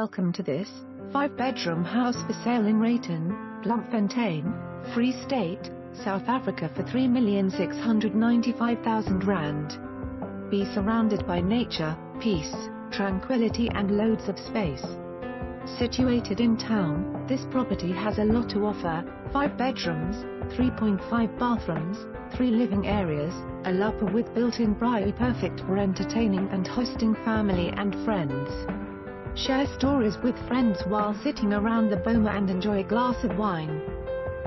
Welcome to this, five-bedroom house for sale in Rayton, Bloemfontein, Free State, South Africa for R3,695,000. Be surrounded by nature, peace, tranquility and loads of space. Situated in town, this property has a lot to offer, 5 bedrooms, 3.5 bathrooms, 3 living areas, a lapa with built-in braai perfect for entertaining and hosting family and friends. Share stories with friends while sitting around the boma and enjoy a glass of wine.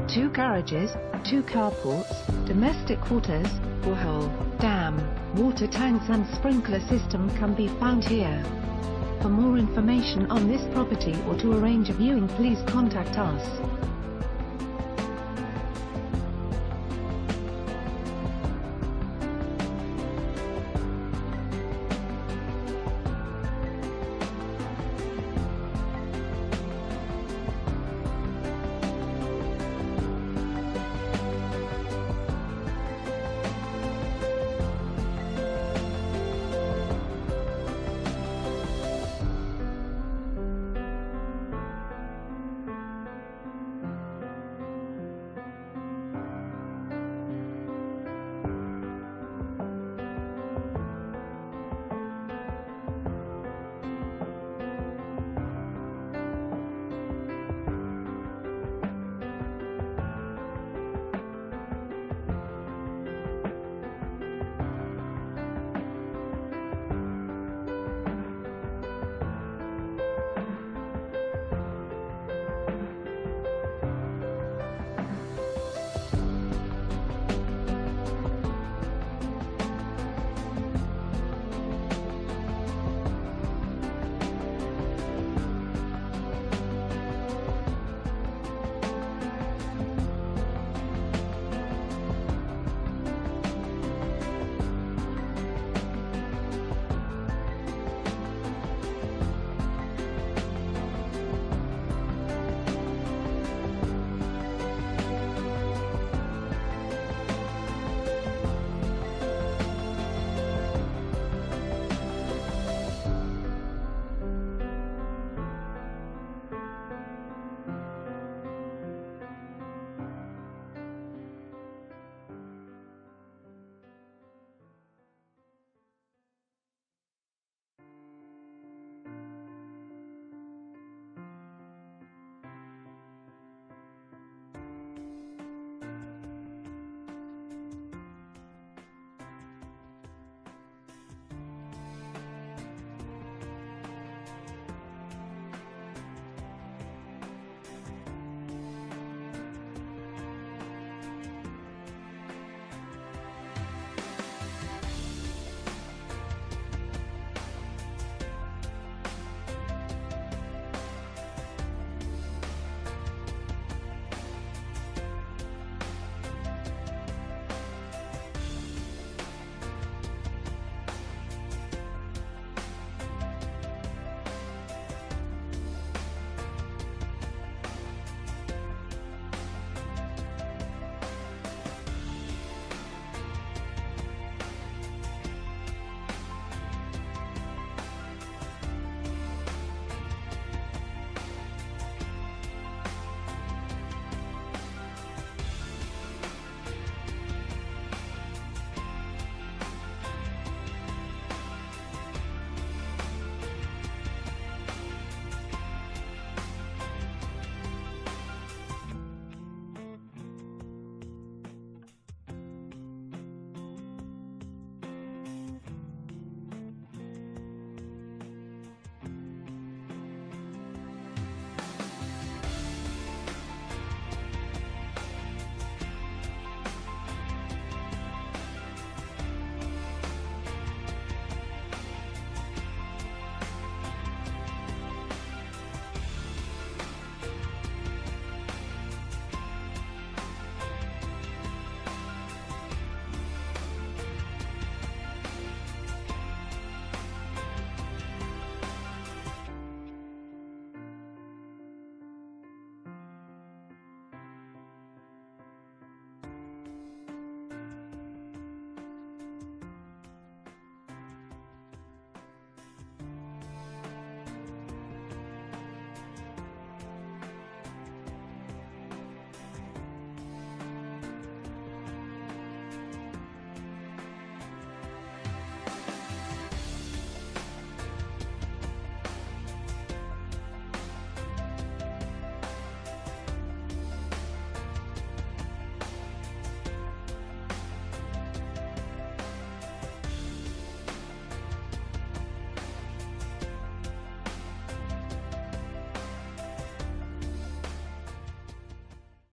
Two garages, two carports, domestic quarters, borehole, dam, water tanks and sprinkler system can be found here. For more information on this property or to arrange a viewing please contact us.